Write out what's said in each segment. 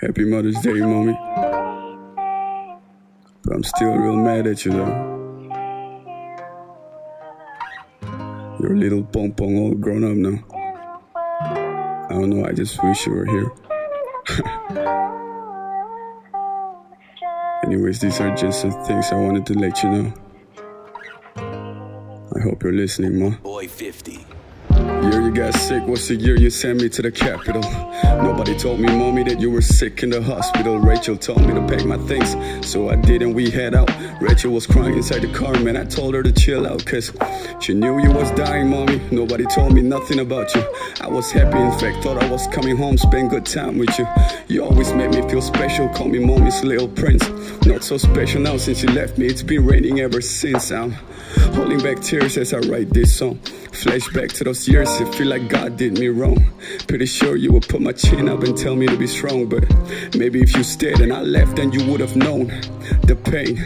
Happy Mother's Day, mommy. But I'm still real mad at you, though. You're a little pom pom all grown up now. I don't know, I just wish you were here. Anyways, these are just the things I wanted to let you know. I hope you're listening, Ma. Boy 50. Year you got sick was the year you sent me to the capital. Nobody told me, mommy, that you were sick in the hospital. Rachel told me to pack my things, so I did, and we head out. Rachel was crying inside the car, man. I told her to chill out, cause she knew you was dying, mommy. Nobody told me nothing about you. I was happy, in fact, thought I was coming home, spend good time with you. You always made me feel special, call me mommy's little prince. Not so special now since you left me, it's been raining ever since. I'm holding back tears as I write this song. Flashback to those years, it feel like God did me wrong. Pretty sure you would put my chin up and tell me to be strong, but maybe if you stayed and I left, then you would have known the pain.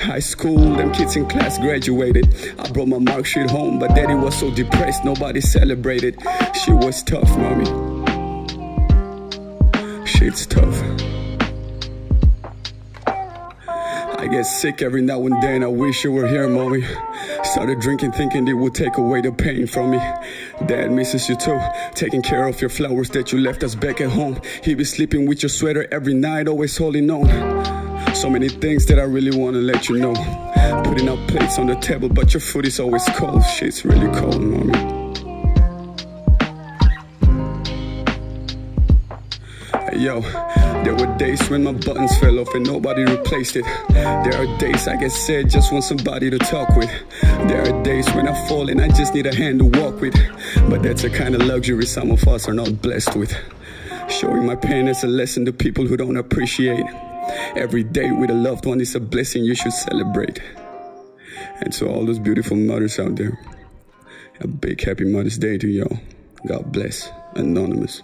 High school, them kids in class graduated. I brought my mark sheet home, but daddy was so depressed, nobody celebrated. She was tough, mommy. Shit's tough. I get sick every now and then. I wish you were here, mommy. Started drinking, thinking it would take away the pain from me. Dad misses you too. Taking care of your flowers that you left us back at home. He be sleeping with your sweater every night, always holding on. So many things that I really wanna let you know. Putting out plates on the table, but your food is always cold. Shit's really cold, mommy. Yo, there were days when my buttons fell off and nobody replaced it. There are days I get sad just want somebody to talk with. There are days when I fall and I just need a hand to walk with. But that's the kind of luxury some of us are not blessed with. Showing my pain as a lesson to people who don't appreciate. Every day with a loved one is a blessing you should celebrate. And to all those beautiful mothers out there, a big happy Mother's Day to y'all. God bless. Anonymous.